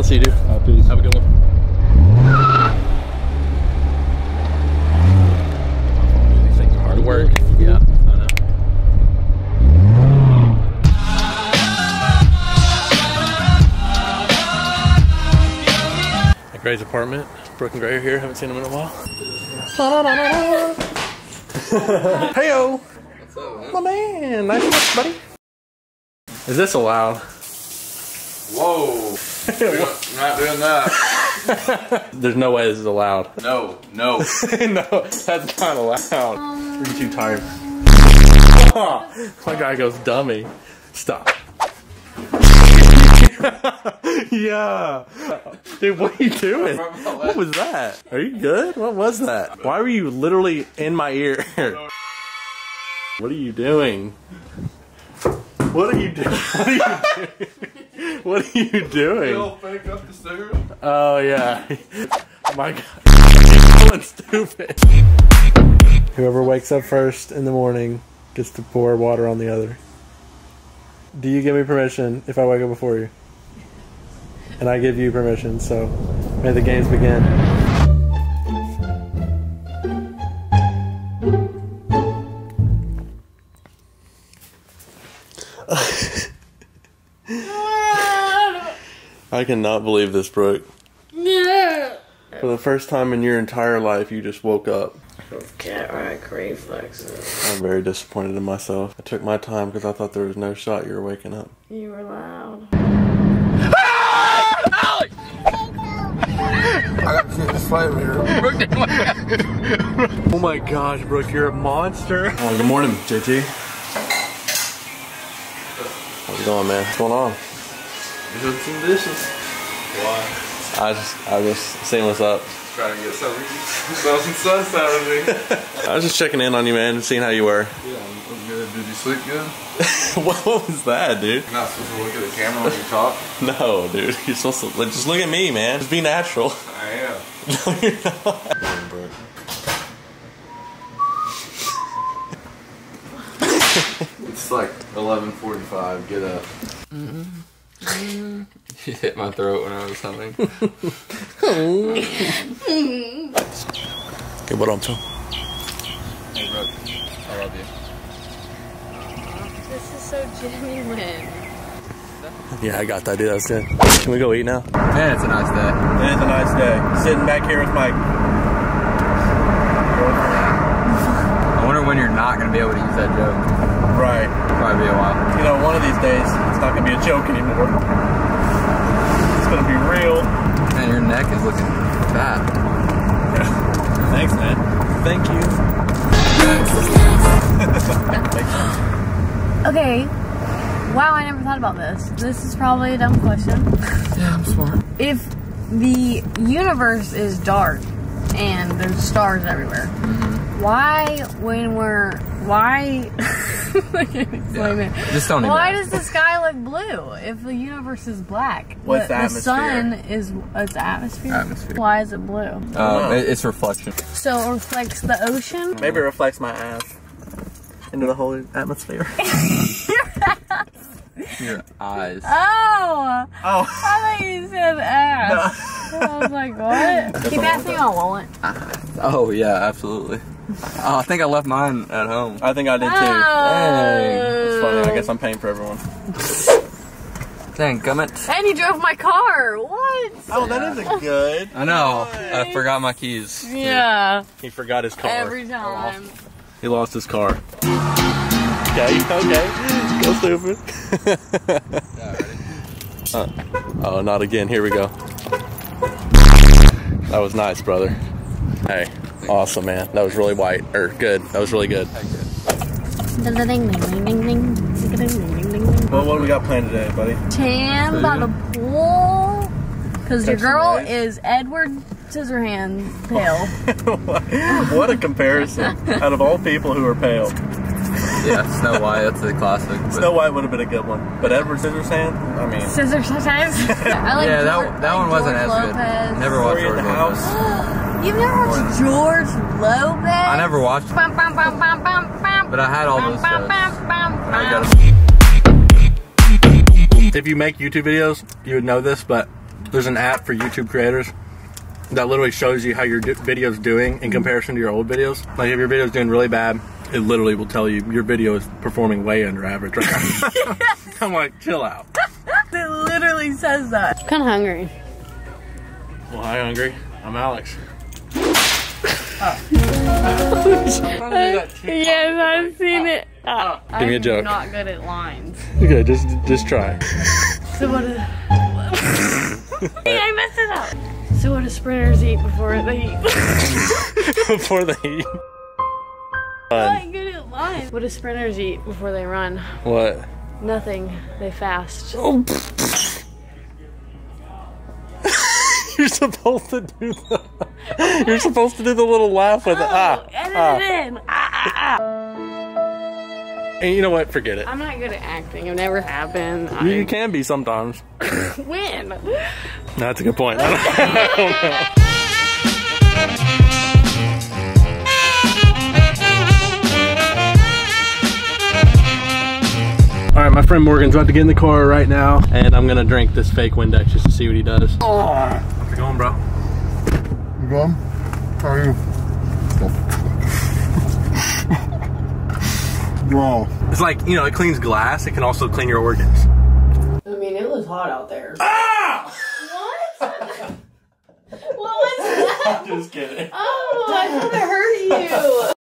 I'll see you, dude. Peace. Have a good one. These things are hard work. Yeah, I. At Grey's apartment. Brooke and Grey are here. Haven't seen them in a while. Heyo! What's up, man? My man, nice to meet you, buddy. Is this allowed? Whoa. I'm not doing that. There's no way this is allowed. No, no. no, that's not allowed. Are you too tired? My guy goes dummy. Stop. yeah. Dude, what are you doing? What was that? Are you good? What was that? Why were you literally in my ear? What are you doing? What are you doing? What are you doing? What are you doing? fake up the stairs. Oh yeah. My God, you're feeling stupid. Whoever wakes up first in the morning gets to pour water on the other. Do you give me permission if I wake up before you? And I give you permission, so may the games begin. I cannot believe this, Brooke. For the first time in your entire life, you just woke up. Cataract reflexes. I'm very disappointed in myself. I took my time because I thought there was no shot you were waking up. You were loud. Oh my gosh, Brooke, you're a monster. Oh, good morning, JT. How's it going, man? What's going on? Doing some dishes. Why? I just, I was seeing what's up. Trying to get some, some suns out of me. I was just checking in on you, man, seeing how you were. Yeah, I'm good. Did you sleep good? what, what was that, dude? You're not supposed to look at the camera when you talk. No, dude. You're supposed to like, just look at me, man. Just be natural. I am. No, you're not. Brooke. It's like 11:45. Get up. Mm-hmm. You hit my throat when I was humming. Okay, what on, Phil? Hey, Brooke. I love you. This is so genuine. Yeah, I got that, dude. That's good. Can we go eat now? Man, it's a nice day. It is a nice day. Sitting back here with Mike. I wonder when you're not going to be able to use that joke. Right. Probably be a while. You know, one of these days, it's not gonna be a joke anymore. It's gonna be real. Man, your neck is looking fat. Thanks, man. Thank you. Okay. Wow, I never thought about this. This is probably a dumb question. Yeah, I'm smart. If the universe is dark and there's stars everywhere, mm-hmm. why, when we're why? I can't explain it. Just don't even. Why does the sky look blue if the universe is black? What's the, the the sun is it's atmosphere. Atmosphere. Why is it blue? Um, it- it's reflection. So it reflects the ocean. Maybe it reflects my ass into the whole atmosphere. Your eyes. Oh, Oh. I thought you said ass. I was like, what? Keep asking all I want. Oh, yeah, absolutely. Oh, I think I left mine at home. I think I did too. Oh. It's funny. I guess I'm paying for everyone. Dang, gummit. And you drove my car. What? Oh, that isn't good. I know. I forgot my keys. Yeah, He forgot his car. every time. He lost his car. Okay, okay. Go stupid. Yeah, uh, ready? Oh, not again. Here we go. That was nice, brother. Hey, awesome, man. That was really white. Or good. That was really good. Well, what do we got planned today, buddy? Tan by the pool. Because your girl is Edward Scissorhands pale. what a comparison. Out of all people who are pale, Yeah, Snow White. That's the classic. but- Snow White would have been a good one. But Edward Scissorhands, I mean, Scissor sometimes. I like Yeah, George- that, that I one like wasn't George as good. Lopez. Never watched George the Lopez. House. You've never watched George Lopez? I never watched it, Bum, bum, bum, bum, bum, bum. but I had all Bum, those bum, bum, bum, bum. If you make YouTube videos, you would know this, but there's an app for YouTube creators that literally shows you how your d- video's doing in comparison to your old videos. Like if your video's doing really bad, it literally will tell you your video is performing way under average right now. I'm like, chill out. It literally says that. I'm kind of hungry. Well, hi, hungry. I'm Alex. Yes, I've seen it. Uh, Give me a I'm joke. Not good at lines. Okay, just just try. So what? Do, I messed it up. So what do sprinters eat before they eat? Before they eat. I'm not good at lines. What do sprinters eat before they run? What? Nothing. They fast. You're supposed to do the. You're supposed to do the little laugh with it. Ah, edit ah. it in. Ah, ah, ah. And you know what? Forget it. I'm not good at acting. I've never have been. You, I you can be sometimes. win. That's a good point. I don't know. All right, my friend Morgan's about to get in the car right now, and I'm gonna drink this fake Windex just to see what he does. How's it going, bro? You good? How are you? Bro. It's like you know, it cleans glass. It can also clean your organs. I mean, it was hot out there. Ah! What? what was that? Just kidding. Oh, I thought it hurt you.